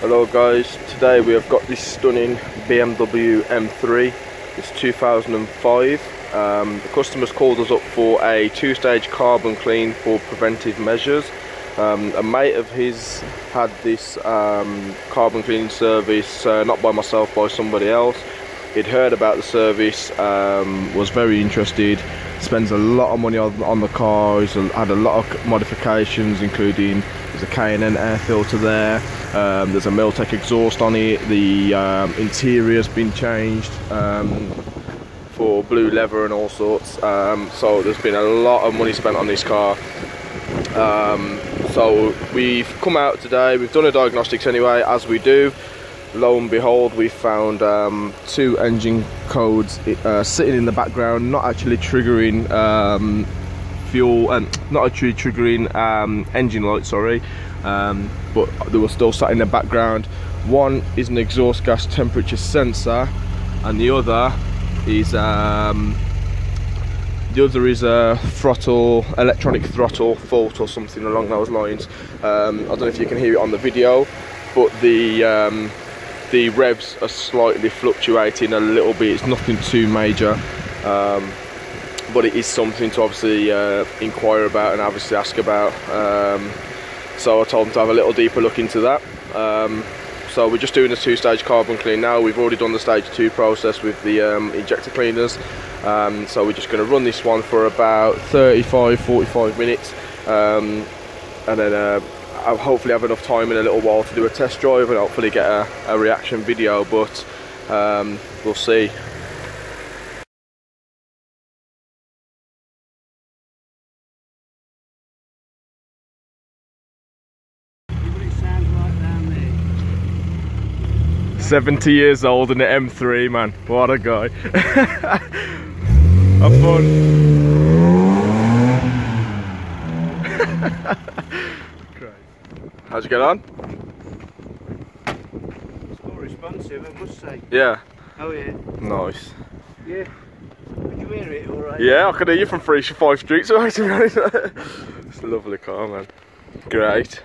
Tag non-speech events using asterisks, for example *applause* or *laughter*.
Hello guys, today we have got this stunning BMW M3, it's 2005. Um, the customer's called us up for a two-stage carbon clean for preventive measures. Um, a mate of his had this um, carbon cleaning service, uh, not by myself, by somebody else. He'd heard about the service, um, was very interested, spends a lot of money on, on the car, he's had a lot of modifications including there's a K&N air filter there, um, there's a Milltek exhaust on it, the um, interior's been changed um, for blue leather and all sorts, um, so there's been a lot of money spent on this car. Um, so we've come out today, we've done a diagnostics anyway, as we do. Lo and behold, we found um, two engine codes uh, sitting in the background, not actually triggering um, fuel and not actually triggering um, engine light sorry um, but they were still sat in the background. One is an exhaust gas temperature sensor and the other is um, the other is a throttle electronic throttle fault or something along those lines. Um, I don't know if you can hear it on the video but the um, the revs are slightly fluctuating a little bit. It's nothing too major. Um, but it is something to obviously uh, inquire about and obviously ask about. Um, so I told them to have a little deeper look into that. Um, so we're just doing the two-stage carbon clean now. We've already done the stage two process with the um, injector cleaners. Um, so we're just going to run this one for about 35, 45 minutes, um, and then uh, I'll hopefully have enough time in a little while to do a test drive and hopefully get a, a reaction video. But um, we'll see. what it sounds like down there. 70 years old and an M3, man. What a guy. *laughs* Have fun. Great. How'd you get on? It's more responsive, I must say. Yeah. Oh yeah. Nice. Yeah. Could you hear it all right? Yeah, I could hear you from three, five streets away, to be honest. *laughs* it's a lovely car, man. Great.